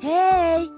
Hey!